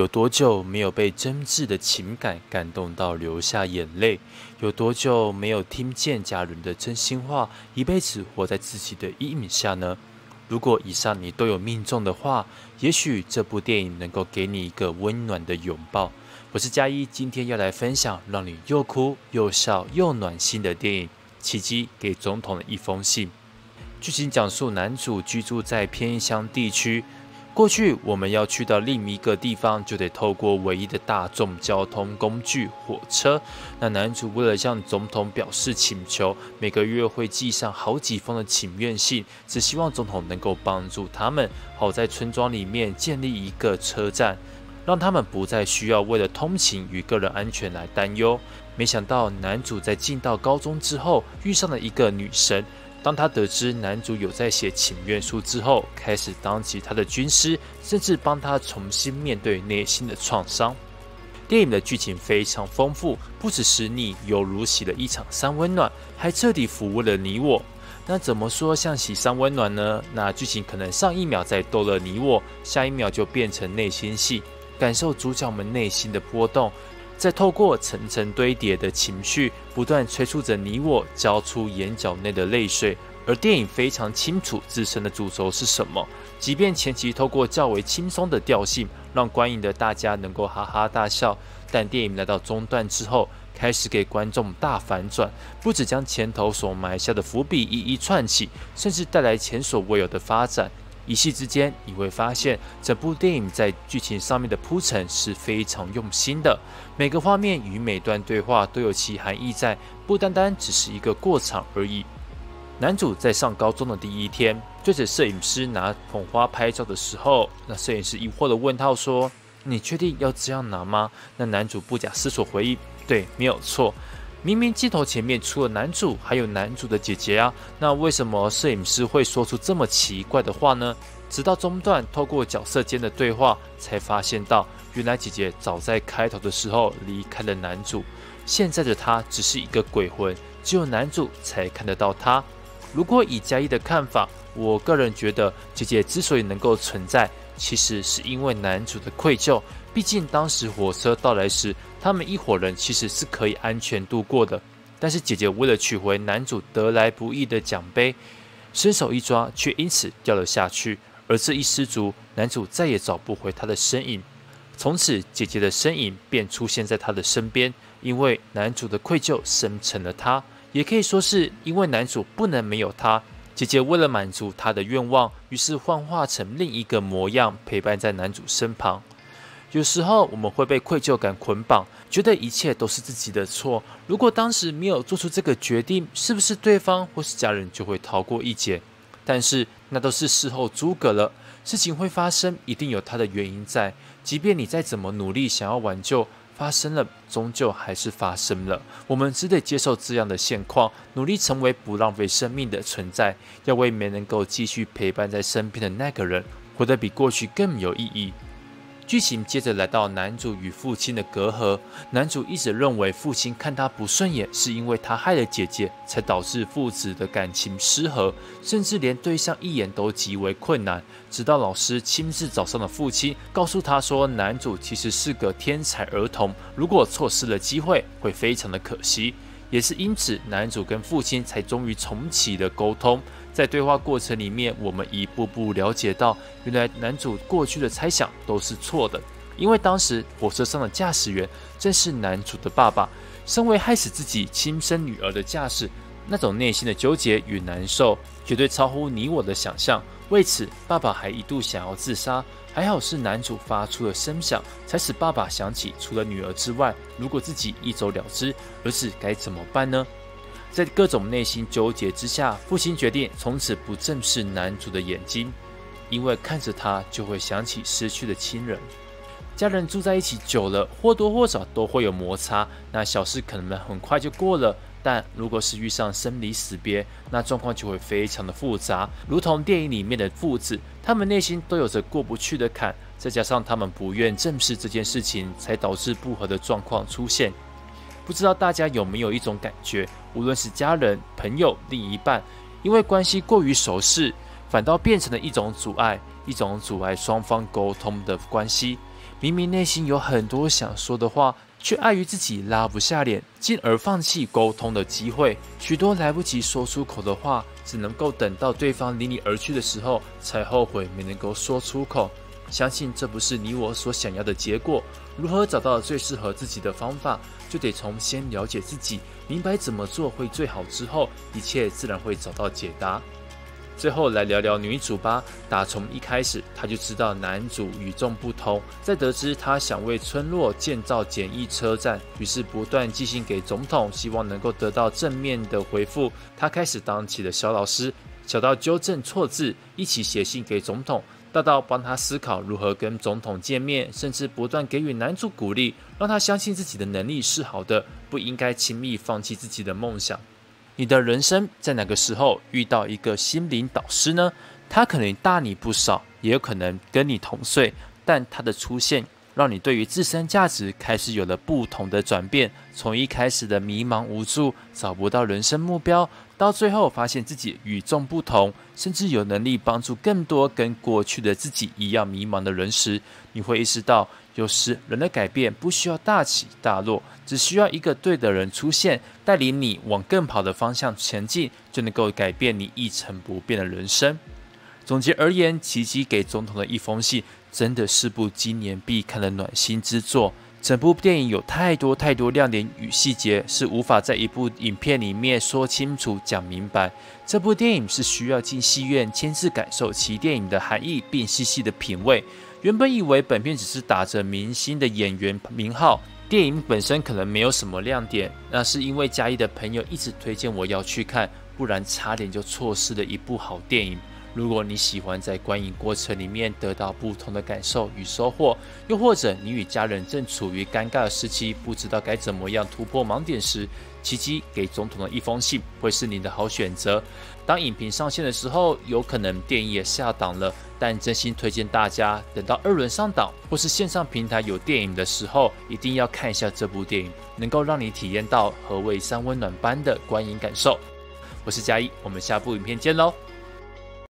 有多久没有被真挚的情感感动到流下眼泪？有多久没有听见家人的真心话？一辈子活在自己的阴影下呢？如果以上你都有命中的话，也许这部电影能够给你一个温暖的拥抱。我是嘉一，今天要来分享让你又哭又笑又暖心的电影《奇迹给总统的一封信》。剧情讲述男主居住在偏乡地区。过去我们要去到另一个地方，就得透过唯一的大众交通工具——火车。那男主为了向总统表示请求，每个月会寄上好几封的请愿信，只希望总统能够帮助他们，好在村庄里面建立一个车站，让他们不再需要为了通勤与个人安全来担忧。没想到男主在进到高中之后，遇上了一个女神。当他得知男主有在写请愿书之后，开始当起他的军师，甚至帮他重新面对内心的创伤。电影的剧情非常丰富，不只是你犹如洗了一场三温暖，还彻底抚慰了你我。那怎么说像洗三温暖呢？那剧情可能上一秒在逗乐你我，下一秒就变成内心戏，感受主角们内心的波动。在透过层层堆叠的情绪，不断催促着你我交出眼角内的泪水。而电影非常清楚自身的主轴是什么，即便前期透过较为轻松的调性，让观影的大家能够哈哈大笑，但电影来到中段之后，开始给观众大反转，不止将前头所埋下的伏笔一一串起，甚至带来前所未有的发展。一夕之间，你会发现整部电影在剧情上面的铺陈是非常用心的，每个画面与每段对话都有其含义在，不单单只是一个过场而已。男主在上高中的第一天，对着摄影师拿捧花拍照的时候，那摄影师疑惑的问他说：“你确定要这样拿吗？”那男主不假思索回应：“对，没有错。”明明镜头前面除了男主，还有男主的姐姐啊，那为什么摄影师会说出这么奇怪的话呢？直到中段透过角色间的对话，才发现到原来姐姐早在开头的时候离开了男主，现在的她只是一个鬼魂，只有男主才看得到她。如果以嘉义的看法，我个人觉得姐姐之所以能够存在，其实是因为男主的愧疚。毕竟当时火车到来时，他们一伙人其实是可以安全度过的。但是姐姐为了取回男主得来不易的奖杯，伸手一抓，却因此掉了下去。而这一失足，男主再也找不回他的身影。从此，姐姐的身影便出现在他的身边，因为男主的愧疚生成了他，也可以说是因为男主不能没有他。姐姐为了满足他的愿望，于是幻化成另一个模样，陪伴在男主身旁。有时候我们会被愧疚感捆绑，觉得一切都是自己的错。如果当时没有做出这个决定，是不是对方或是家人就会逃过一劫？但是那都是事后诸葛了。事情会发生，一定有它的原因在。即便你再怎么努力想要挽救，发生了，终究还是发生了。我们只得接受这样的现况，努力成为不浪费生命的存在，要为没能够继续陪伴在身边的那个人，活得比过去更有意义。剧情接着来到男主与父亲的隔阂。男主一直认为父亲看他不顺眼，是因为他害了姐姐，才导致父子的感情失和，甚至连对上一眼都极为困难。直到老师亲自找上了父亲，告诉他说，男主其实是个天才儿童，如果错失了机会，会非常的可惜。也是因此，男主跟父亲才终于重启了沟通。在对话过程里面，我们一步步了解到，原来男主过去的猜想都是错的。因为当时火车上的驾驶员正是男主的爸爸，身为害死自己亲生女儿的驾驶，那种内心的纠结与难受，绝对超乎你我的想象。为此，爸爸还一度想要自杀。还好是男主发出了声响，才使爸爸想起，除了女儿之外，如果自己一走了之，儿子该怎么办呢？在各种内心纠结之下，父亲决定从此不正视男主的眼睛，因为看着他就会想起失去的亲人。家人住在一起久了，或多或少都会有摩擦，那小事可能很快就过了。但如果是遇上生离死别，那状况就会非常的复杂，如同电影里面的父子，他们内心都有着过不去的坎，再加上他们不愿正视这件事情，才导致不和的状况出现。不知道大家有没有一种感觉，无论是家人、朋友、另一半，因为关系过于熟识，反倒变成了一种阻碍，一种阻碍双方沟通的关系。明明内心有很多想说的话，却碍于自己拉不下脸，进而放弃沟通的机会。许多来不及说出口的话，只能够等到对方离你而去的时候，才后悔没能够说出口。相信这不是你我所想要的结果。如何找到最适合自己的方法，就得从先了解自己，明白怎么做会最好之后，一切自然会找到解答。最后来聊聊女主吧。打从一开始，她就知道男主与众不同。在得知他想为村落建造简易车站，于是不断寄信给总统，希望能够得到正面的回复。她开始当起了小老师，小到纠正错字，一起写信给总统。大到帮他思考如何跟总统见面，甚至不断给予男主鼓励，让他相信自己的能力是好的，不应该轻易放弃自己的梦想。你的人生在哪个时候遇到一个心灵导师呢？他可能大你不少，也有可能跟你同岁，但他的出现。让你对于自身价值开始有了不同的转变，从一开始的迷茫无助、找不到人生目标，到最后发现自己与众不同，甚至有能力帮助更多跟过去的自己一样迷茫的人时，你会意识到，有时人的改变不需要大起大落，只需要一个对的人出现，带领你往更好的方向前进，就能够改变你一成不变的人生。总结而言，奇迹给总统的一封信。真的是部今年必看的暖心之作。整部电影有太多太多亮点与细节，是无法在一部影片里面说清楚、讲明白。这部电影是需要进戏院亲自感受其电影的含义，并细细的品味。原本以为本片只是打着明星的演员名号，电影本身可能没有什么亮点，那是因为嘉义的朋友一直推荐我要去看，不然差点就错失了一部好电影。如果你喜欢在观影过程里面得到不同的感受与收获，又或者你与家人正处于尴尬的时期，不知道该怎么样突破盲点时，奇迹给总统的一封信会是你的好选择。当影评上线的时候，有可能电影也下档了，但真心推荐大家等到二轮上档或是线上平台有电影的时候，一定要看一下这部电影，能够让你体验到何谓三温暖般的观影感受。我是嘉一，我们下部影片见喽。